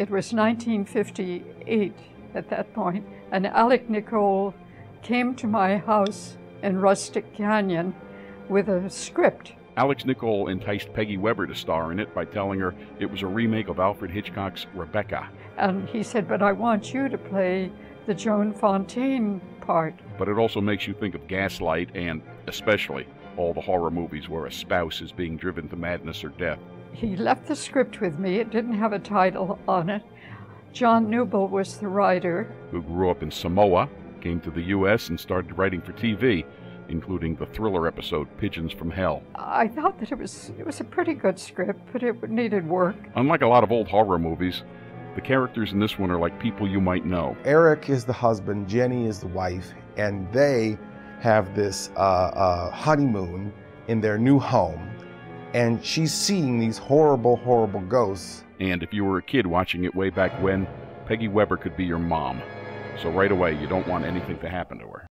It was 1958 at that point, and Alec Nicol came to my house in Rustic Canyon with a script. Alex Nicol enticed Peggy Webber to star in it by telling her it was a remake of Alfred Hitchcock's Rebecca. And he said, But I want you to play the Joan Fontaine part. But it also makes you think of Gaslight and, especially, all the horror movies where a spouse is being driven to madness or death. He left the script with me. It didn't have a title on it. John Kneubuhl was the writer. Who grew up in Samoa, came to the U.S., and started writing for TV, including the thriller episode Pigeons from Hell. I thought that it was it was a pretty good script, but it needed work. Unlike a lot of old horror movies, the characters in this one are like people you might know. Eric is the husband, Jenny is the wife, and they have this uh, uh, honeymoon in their new home. And she's seeing these horrible, horrible ghosts. And if you were a kid watching it way back when, Peggy Webber could be your mom. So right away, you don't want anything to happen to her.